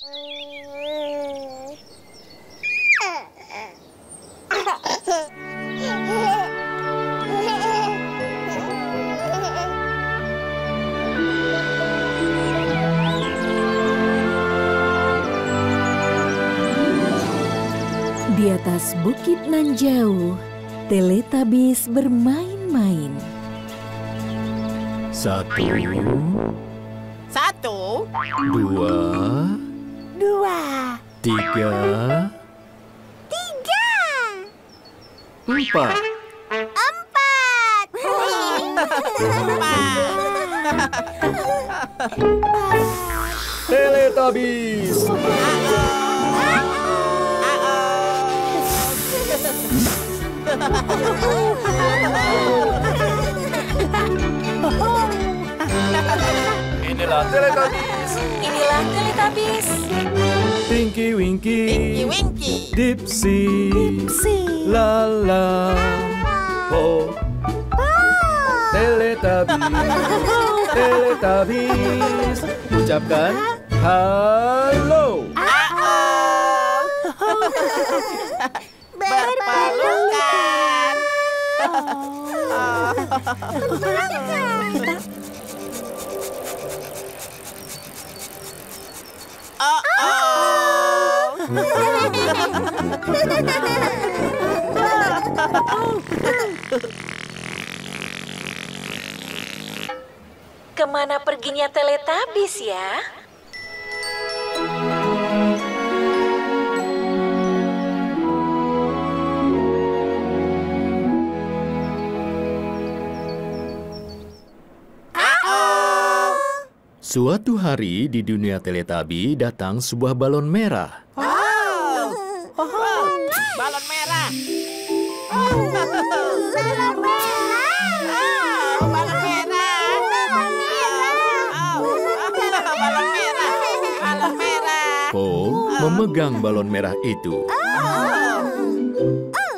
Di atas bukit nan jauh, Teletubbies bermain-main. Satu, Satu, dua, dua, tiga, tiga, empat. empat. Teletubbies. Inilah Teletubbies. Inilah Teletubbies. Tinky Winky. Winky Winky. Dipsy. Si. Lala. Po. Teletubbies. Teletubbies. Ucapkan halo. Berpelukan. Oh, Ke mana perginya Teletubbies ya? Suatu hari di dunia Teletubby datang sebuah balon merah. Wow. Balon merah. Oh, balon merah. Oh, balon merah. Oh, balon merah. Balon merah. Po memegang balon merah itu. Balon merah.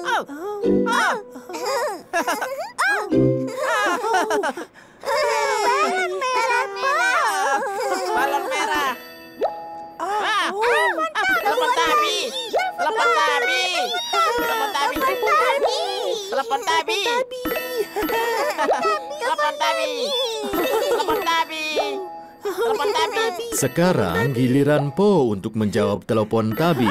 Tabi. Telepon tabi. Telepon tabi. Telepon tabi. Sekarang giliran Po untuk menjawab telepon Tabi.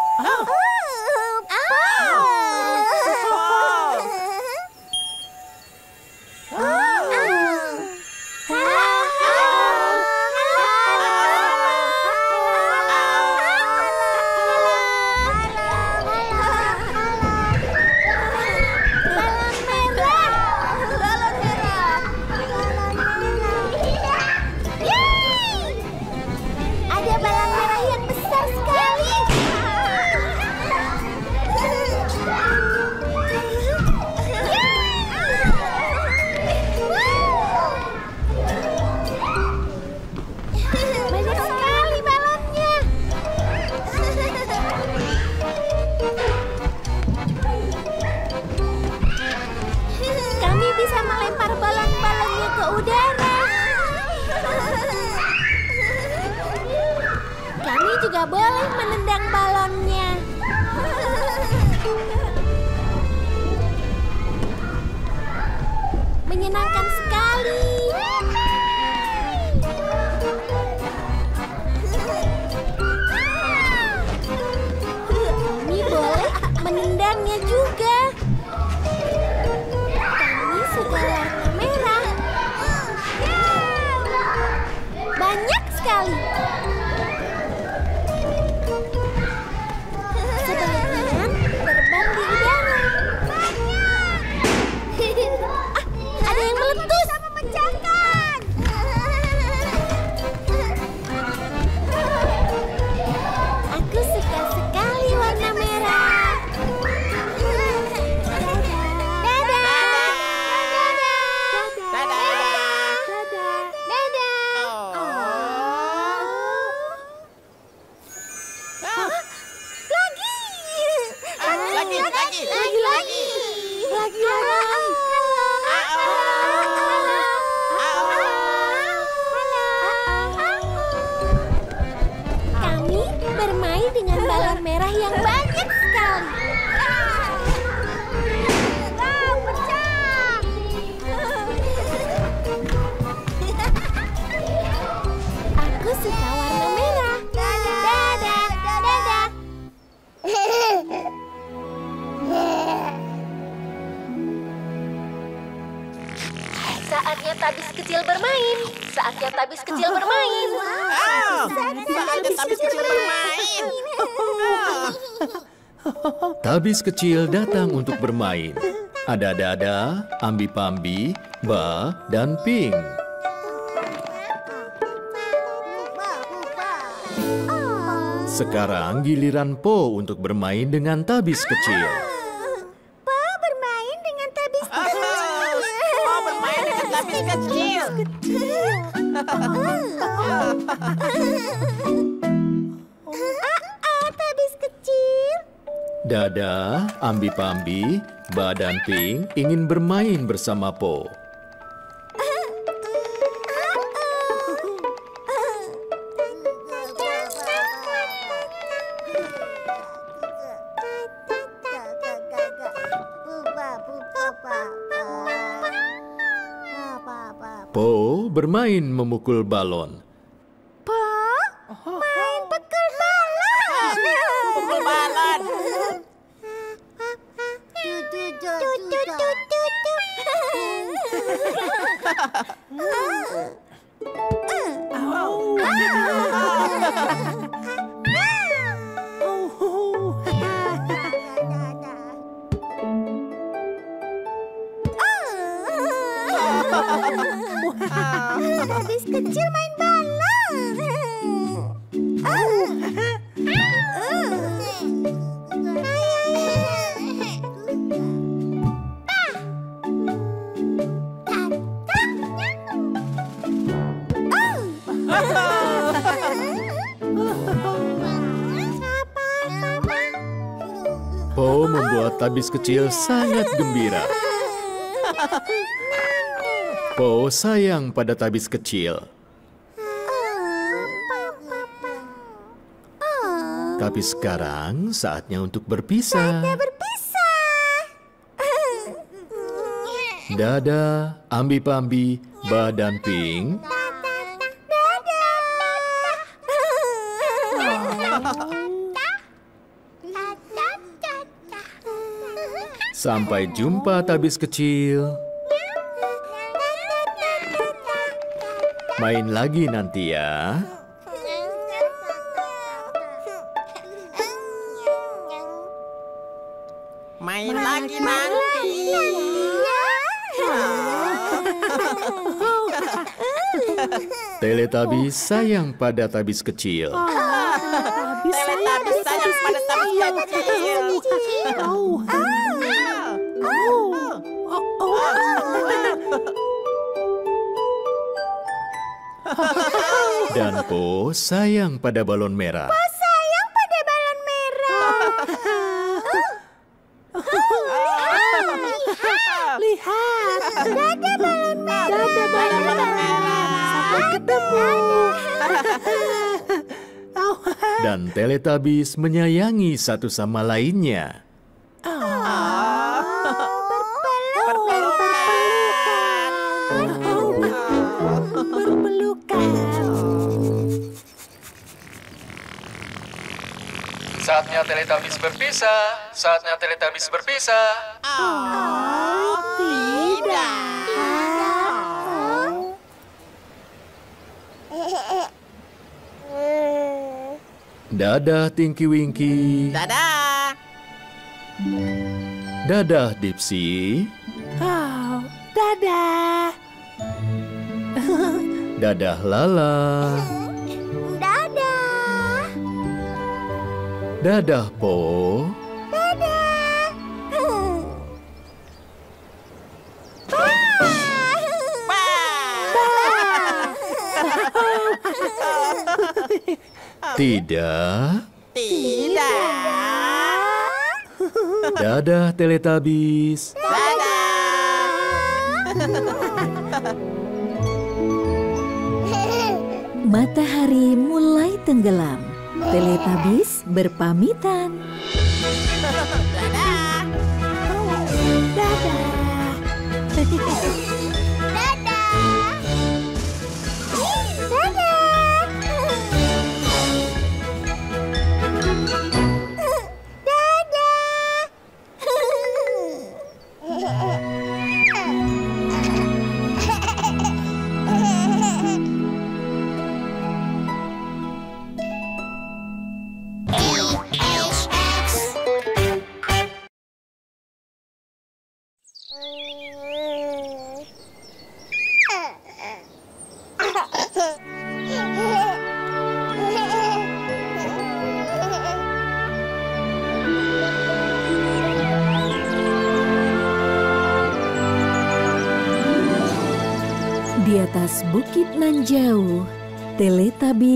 Tabis kecil datang untuk bermain. Ada Dada, Ambi Pambi, Ba, dan Ping. Sekarang giliran Po untuk bermain dengan tabis kecil. Dada, Ambi Pambi, Ba, dan Ping ingin bermain bersama Po. Po bermain memukul balon. Kecil sangat gembira. Po sayang pada tabis kecil. Tapi sekarang saatnya untuk berpisah. Berpisah. Dada, Ambi Pambi, Ba Sampai jumpa tabis kecil. Main lagi nanti ya. Main lagi nanti. Teletubbies sayang pada tabis kecil. Teletubbies sayang pada tabis kecil. Dan Po sayang pada balon merah. Sayang pada balon merah. Lihat. Dadah balon merah. Dadah balon merah. Sampai ketemu. dan Teletubbies menyayangi satu sama lainnya. Saatnya Teletubbies berpisah. Saatnya Teletubbies berpisah. Dadah Tinky Winky. Dadah. Dadah Dipsy. Oh, dadah. Dadah Lala. Dadah Po. Tidak. Tidak. Dadah Teletubbies. Matahari mulai tenggelam. Teletubbies berpamitan. Di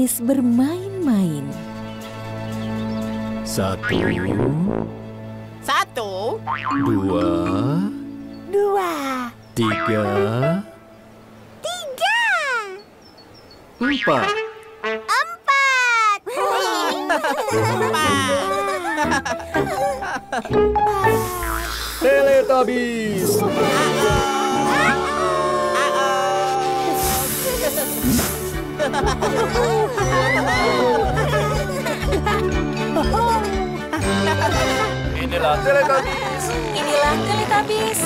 Teletubbies bermain-main. Satu, Satu. dua, Dua. tiga, empat. Teletubbies. Inilah Teletubbies. Inilah Teletubbies.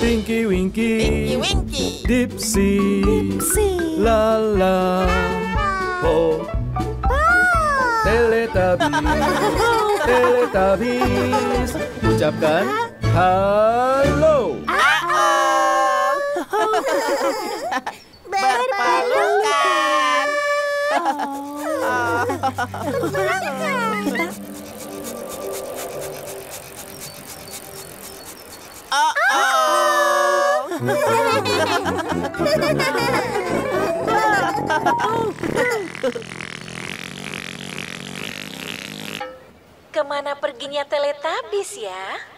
Tinky Winky. Winky Winky. Dipsy. Si. Lala. Po. Teletubbies. Teletubbies. Ucapkan halo. Berpelukan. Ke mana perginya Teletubbies ya?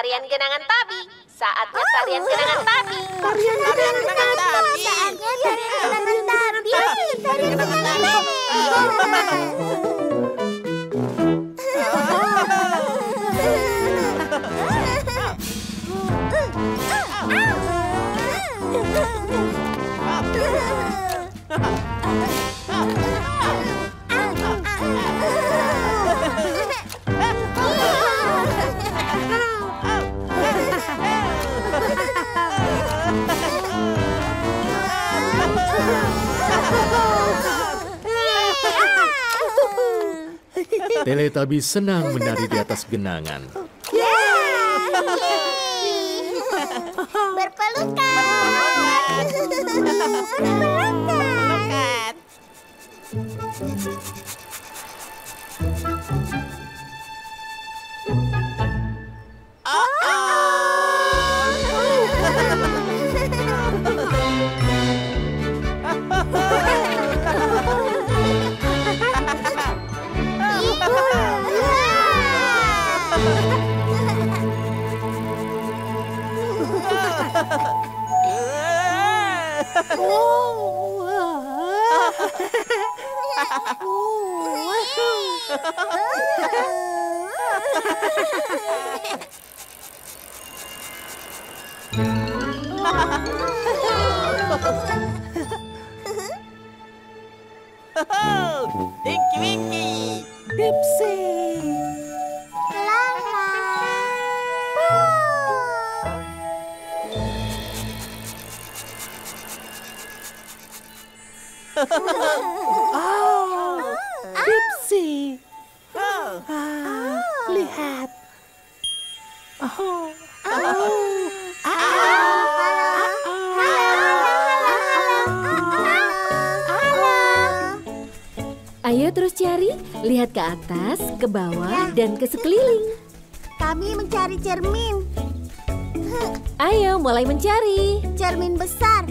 Tarian genangan tabi. Saatnya tarian genangan tabi. Saatnya tarian genangan tabi. Tarian genangan tabi. Teletubbies senang menari di atas genangan. Berpelukan. Berpelukan. Ayo terus cari, lihat ke atas, ke bawah, dan ke sekeliling. Kami mencari cermin, Ayo mulai mencari. cermin besar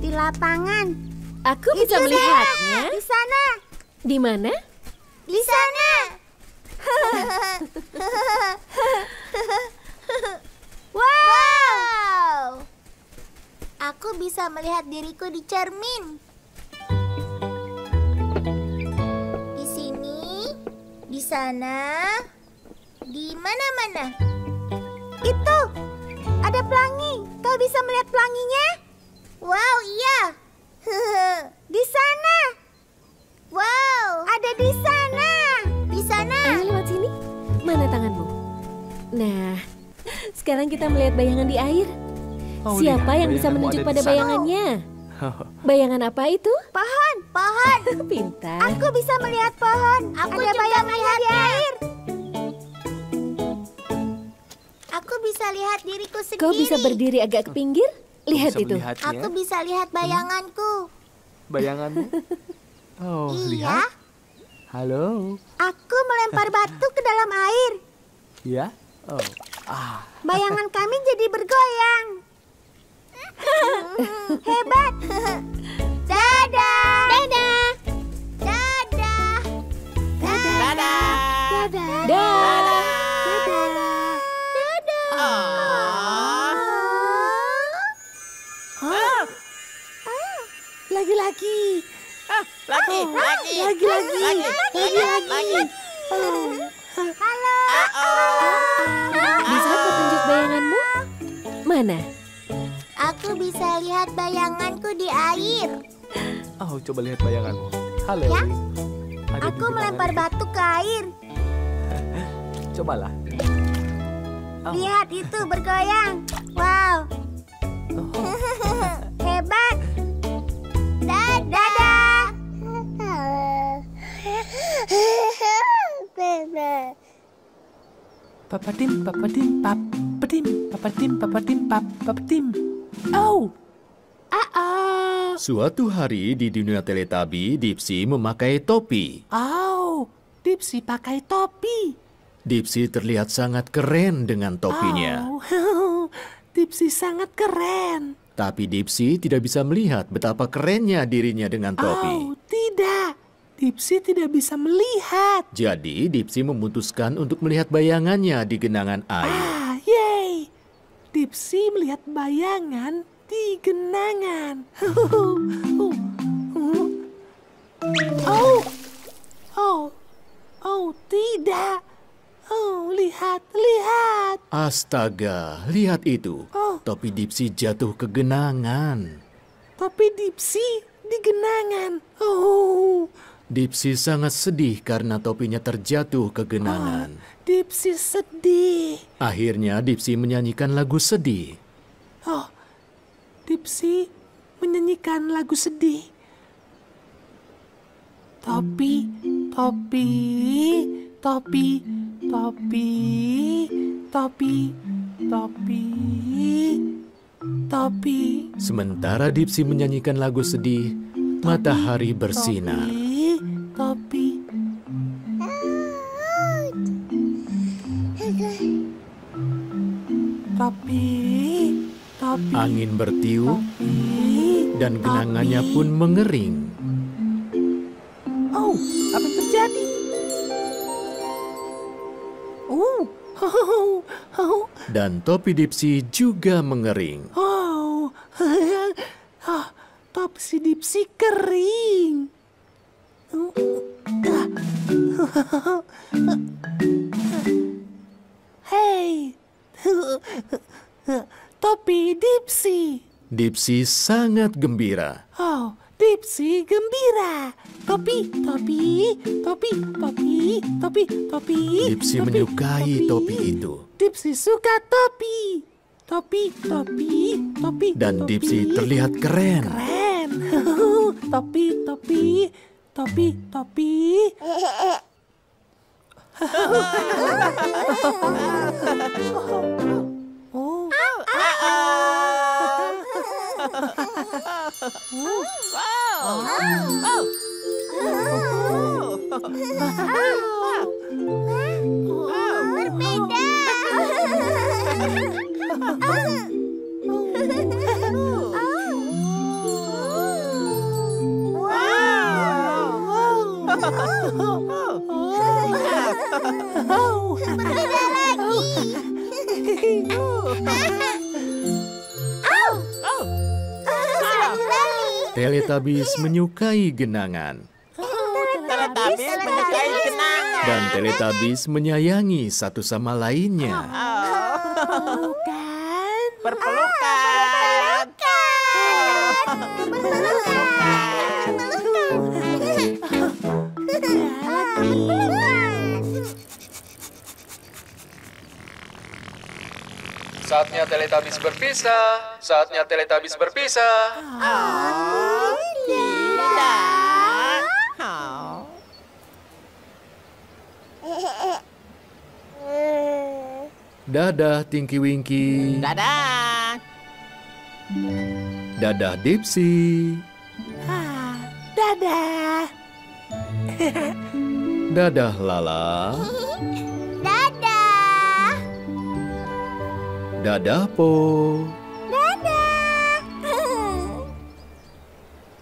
di lapangan. Aku Itu bisa dia. melihatnya. Di sana, Di mana? di sana. wow. Aku bisa melihat diriku di cermin. Sana, di mana-mana. Itu, ada pelangi. Kau bisa melihat pelanginya? Wow, iya. di sana. Wow, ada di sana. Di sana. Ayo lewat sini. Mana tanganmu? Nah, sekarang kita melihat bayangan di air. Oh, Siapa yang bisa menunjuk pada bayangannya? Bayangan apa itu? Pohon, pohon. Pintar. Aku bisa melihat pohon. Aku ada bayangannya di air. Aku bisa lihat diriku sendiri. Kau bisa berdiri agak ke pinggir? Lihat bisa itu. melihatnya. Aku bisa lihat bayanganku. Bayanganmu. Oh, Iya. lihat. Halo. Aku melempar batu ke dalam air. Ya? Oh. Ah, Bayangan kami jadi bergoyang. Hebat. Dadah. Dadah. Dadah. Dadah. Dadah. Dah. Dadah. Ah, Lagi-lagi. ah, lagi, lagi, Lagi-lagi. lagi, Lagi-lagi. Halo. Bisa kau tunjuk bayanganmu? Mana? Aku bisa lihat bayanganku di air. oh, coba lihat bayanganmu. Halo. Ya. Ada Aku melempar batu ke air. Cobalah. Oh. Lihat itu bergoyang. Wow. Hebat. Dadah. Papadim, papadim, pap, padim, papadim, papadim, pap, papadim. Oh. Ah, Suatu hari di dunia Teletubby, Dipsy memakai topi. Oh, Dipsy pakai topi. Dipsy terlihat sangat keren dengan topinya. Oh, Dipsy sangat keren. Tapi Dipsy tidak bisa melihat betapa kerennya dirinya dengan topi. Oh, tidak. Dipsy tidak bisa melihat. Jadi Dipsy memutuskan untuk melihat bayangannya di genangan air. Ah. Dipsy melihat bayangan di genangan. Oh, oh, oh, tidak. Oh, lihat, lihat. Astaga, lihat itu. Oh. Topi Dipsy jatuh ke genangan. Tapi Dipsy di genangan. Oh, Dipsy sangat sedih karena topinya terjatuh ke genangan. Dipsy sedih. Akhirnya Dipsy menyanyikan lagu sedih. Oh, Dipsy menyanyikan lagu sedih. Topi topi, topi, topi, topi, topi, topi. Sementara Dipsy menyanyikan lagu sedih, matahari bersinar. Angin bertiup topi. dan genangannya pun mengering. Oh, apa yang terjadi? Oh, oh, oh, Dan topi Dipsy juga mengering. oh, oh Topsy Dipsy kering. Dipsy. Dipsy sangat gembira. Oh, Dipsy gembira. Topi, topi, topi, topi, topi, topi. Dipsy topi, menyukai topi itu. Dipsy suka topi. Topi, topi, topi. Dan topi. Dipsy terlihat keren. keren. topi, topi, topi, topi. oh. Berbeda. Berbeda lagi. Teletubbies menyukai genangan. Teletubbies menyukai kenangan. Dan Teletubbies menyayangi satu sama lainnya. Bukan. Berpelukan. Saatnya Teletubbies berpisah. Saatnya Teletubbies berpisah. Tidak. Oh. Dadah Tinky Winky. Dadah. Dadah Dipsy. Ah, dadah. Dadah Lala. Dadah Po. Dadah.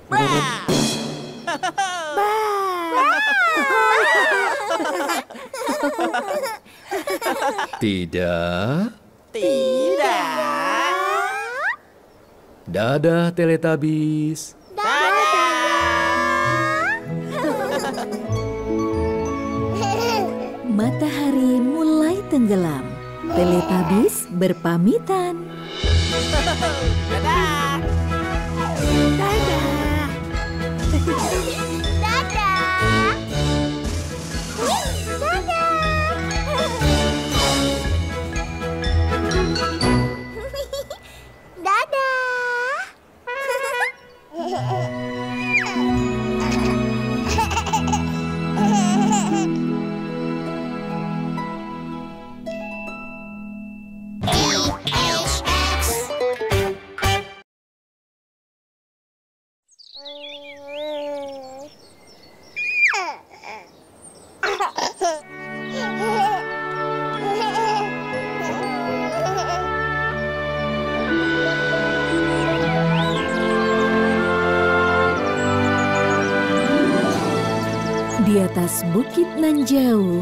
Tidak. Tidak. Dadah Teletubbies. Matahari mulai tenggelam. Teletubbies berpamitan. Dadah. Dadah. Jauh,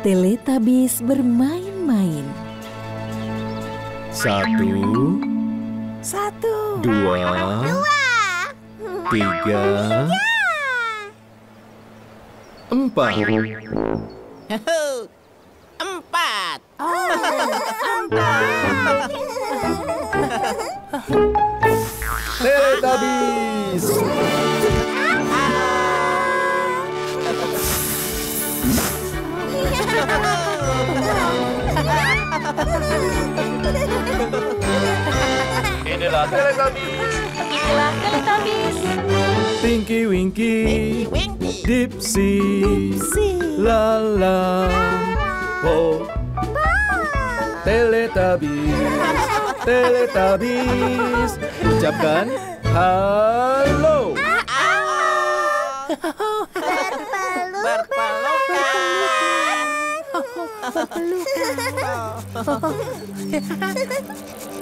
Teletubbies bermain-main. Satu, Satu. dua, tiga, empat. Huhu. Empat. Teletubbies. Teletubbies. Inilah Teletubbies. Tinky Winky. Winky. Dipsy, Si. Lala, Po, Teletubbies, Teletubbies. Ucapkan halo. Berpelukan.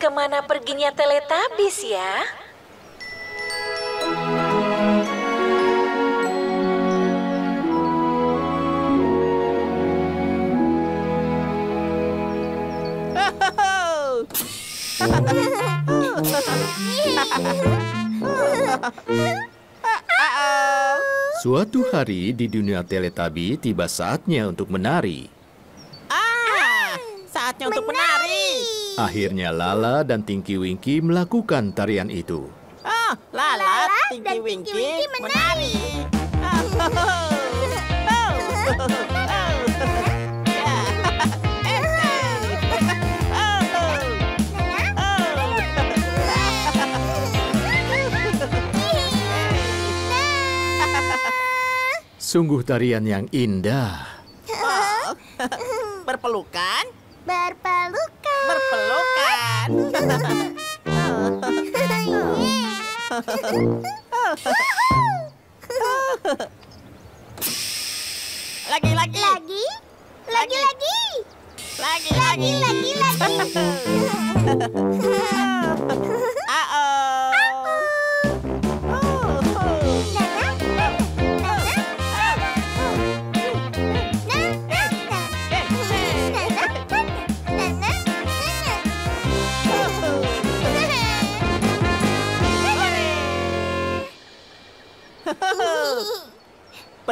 Ke mana perginya Teletubbies ya? Suatu hari di dunia Teletubby tiba saatnya untuk menari. Ah, saatnya untuk menari. Akhirnya Lala dan Tinky Winky melakukan tarian itu. Oh, Lala, Tinky dan Winky Tinky Winky menari. Oh, oh, oh. Sungguh tarian yang indah. Berpelukan, Berpelukan. berpelukan. Lagi, lagi, Lagi? Lagi lagi. lagi, Lagi lagi. lagi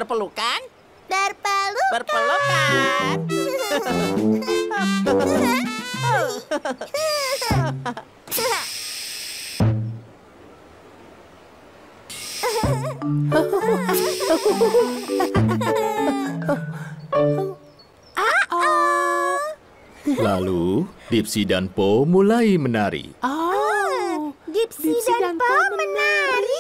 Berpelukan, Berpelukan. berpelukan. Lalu, Dipsy dan Po mulai menari. Oh, Gypsy Gypsy dan dan Po Po menari. menari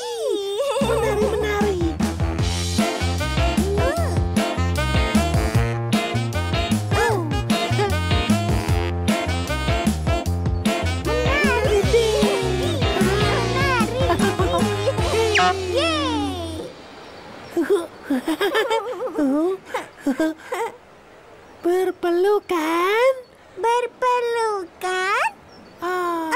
Berpelukan. Berpelukan? Oh.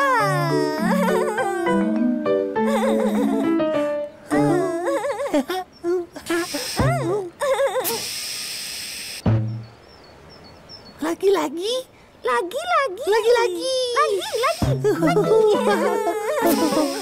Lagi lagi. Lagi lagi. Lagi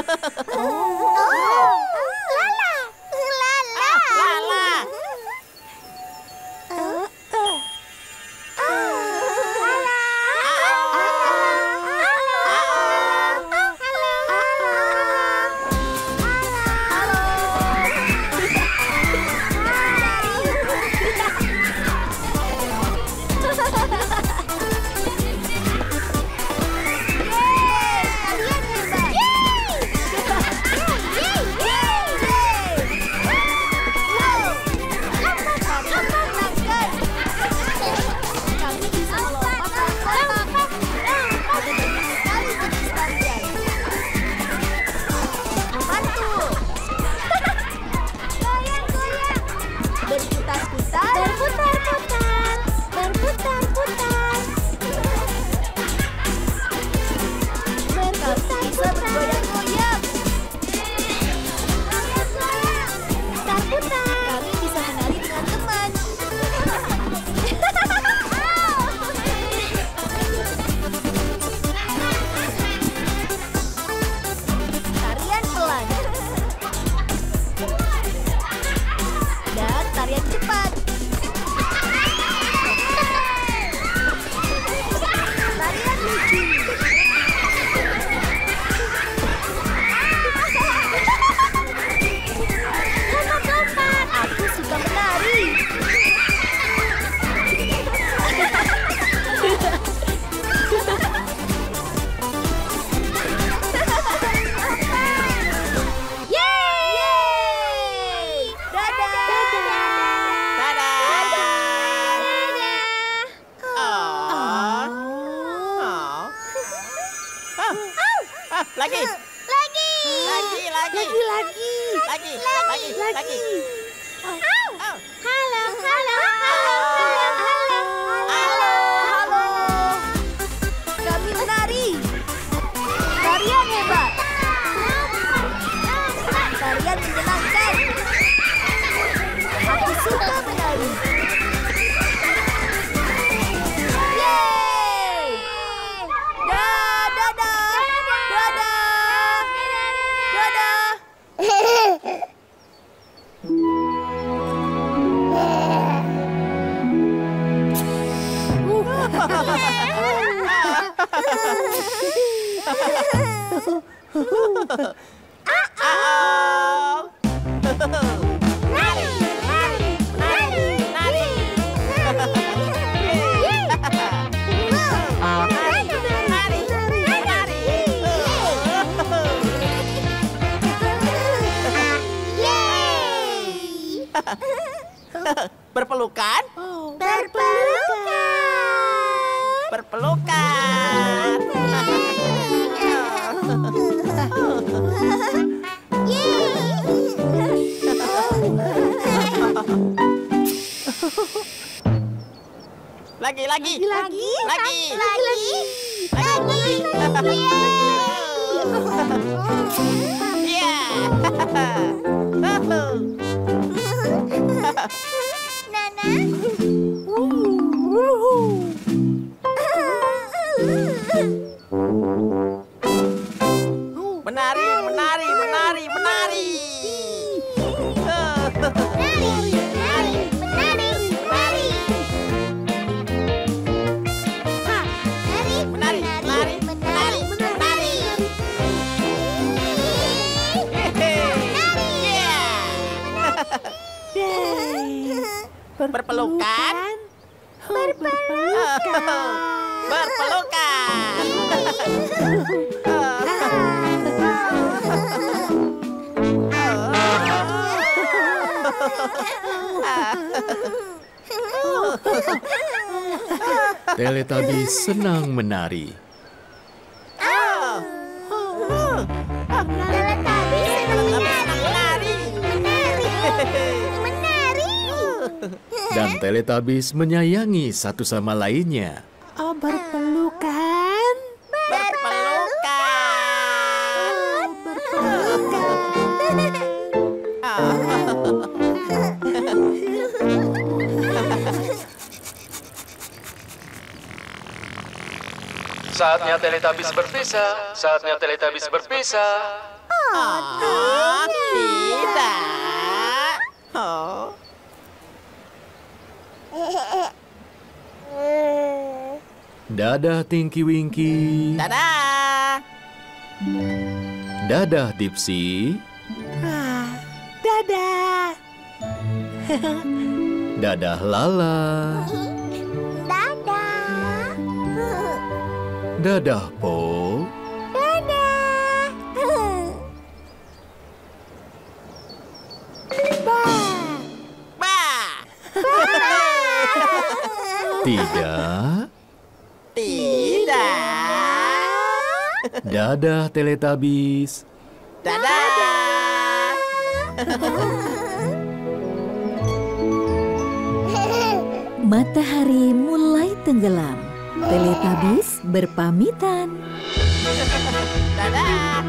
oh. Berpelukan? Berpelukan. Berpelukan. Lagi, lagi. Lagi, Lagi. lagi, lagi, Iya. Nana. Berpelukan. Teletubbies senang menari. Dan Teletubbies menyayangi satu sama lainnya. Oh, berpelukan. Berpelukan. Saatnya Teletubbies berpisah. Saatnya Teletubbies berpisah. Oh, tidak. Oh. Dadah Tinky Winky. Dadah. Dadah Dipsy. Ah, dadah. Dadah Lala. Dadah. Dadah Po. Tidak. Tidak. Dadah Teletubbies. Dadah. Matahari mulai tenggelam. Teletubbies berpamitan. Dadah.